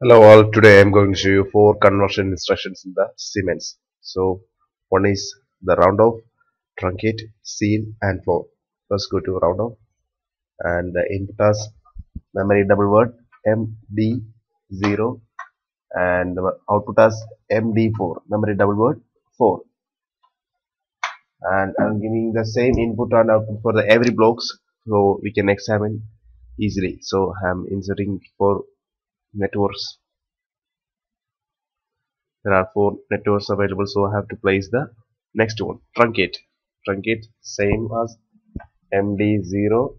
Hello all, today I am going to show you four conversion instructions in the Siemens. So one is the round off, truncate, CEIL and floor. First go to round off and the input as memory double word MD0 and the output as MD4 memory double word 4 and I'm giving the same input and output for the every blocks so we can examine easily so I'm inserting four networks. There are four networks available so I have to place the next one. Truncate. Truncate same as MD0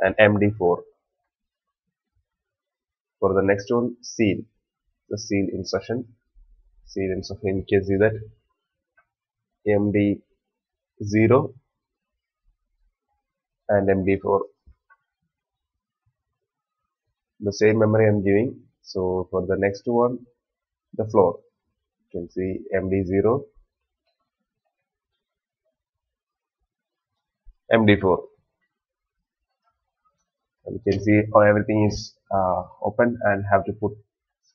and MD4 for the next one CEIL. The CEIL insertion. CEIL insertion you can see that MD0 and MD4 the same memory I'm giving. So for the next one the floor. You can see MD0 MD4 and you can see how everything is uh, open and have to put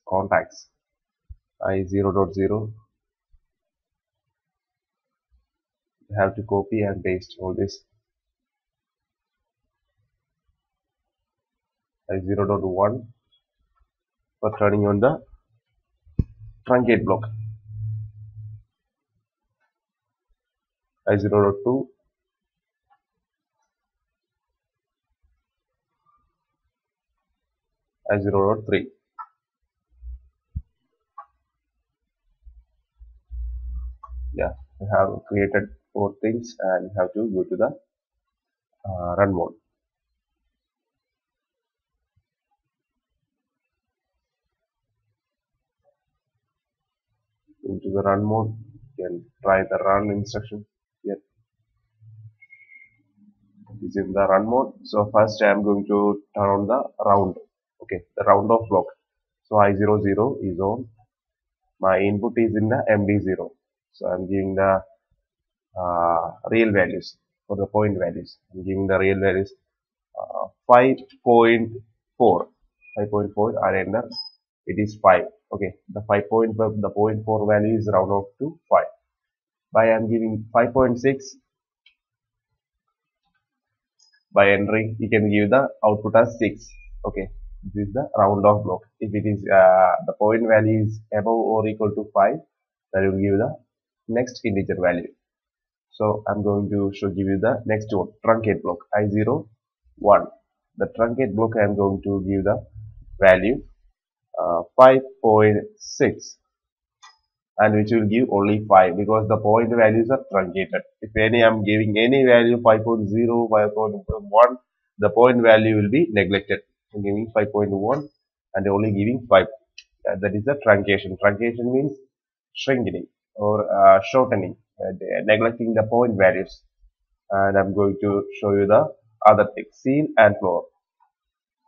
contacts. I0.0 have to copy and paste all this I0.1 for turning on the truncate block. I0.2 I0.3 yeah we have created four things and we have to go to the uh, run mode into the run mode you can try the run instruction. Here is in the run mode. So first I am going to turn on the round. Okay the round of block. So I00 is on. My input is in the MD0 so I'm giving the uh, real values for the point values. I'm giving the real values uh, 5.4 5.4 and enter it is 5 okay the 5 point the point 4 value is round off to 5 by I'm giving 5.6 by entering you can give the output as 6 okay this is the round off block. If it is uh, the point value is above or equal to 5 that will give the next integer value. So I'm going to show give you the next one truncate block I0 1 the truncate block I am going to give the value uh, 5.6 and which will give only 5 because the point values are truncated. If any I am giving any value 5.0 5.1 the point value will be neglected. I'm giving 5.1 and only giving 5 uh, that is the truncation. Truncation means shrinking or uh, shortening uh, neglecting the point values. And I'm going to show you the other thing CEIL and floor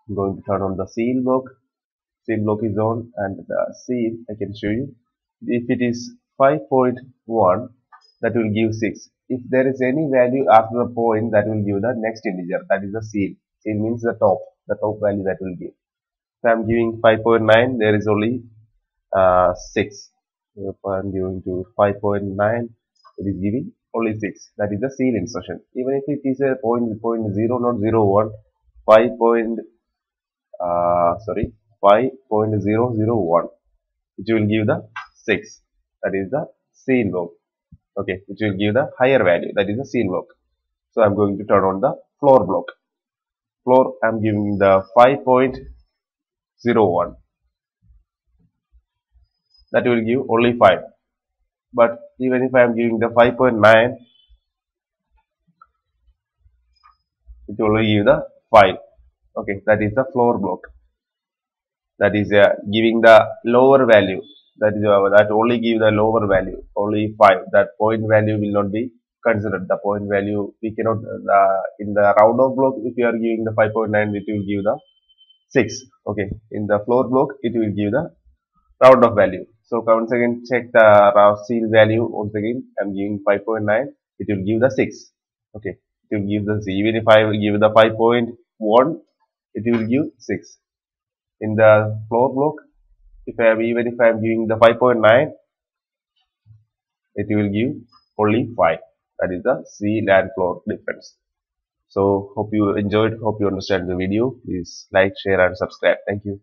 I'm going to turn on the CEIL block CEIL block is on and the CEIL I can show you. If it is 5.1 that will give 6 if there is any value after the point that will give the next integer that is the CEIL CEIL means the top the top value that will give. So I'm giving 5.9 there is only uh, 6 if I'm giving to 5.9 it is giving only 6 that is the CEIL insertion. Even if it is a point point 0 not 0 1 5 point uh, sorry 5.001 which will give the 6 that is the CEIL block okay which will give the higher value. That is the CEIL block so I'm going to turn on the floor block. Floor I'm giving the 5.01 that will give only 5 but even if I am giving the 5.9 it will give the 5 okay that is the floor block that is uh, giving the lower value. That is uh, that only give the lower value only 5 that point value will not be considered. The point value we cannot uh, in the round of block if you are giving the 5.9 it will give the 6 okay. In the floor block it will give the round of value. So once again check the raw CEIL value. Once again i'm giving 5.9 it will give the 6 okay. It will give the even if i give the 5.1 it will give 6 in the floor block. If I am even if I am giving the 5.9 it will give only 5 that is the CEIL and floor difference. So hope you enjoyed hope you understand the video. Please like share and subscribe. Thank you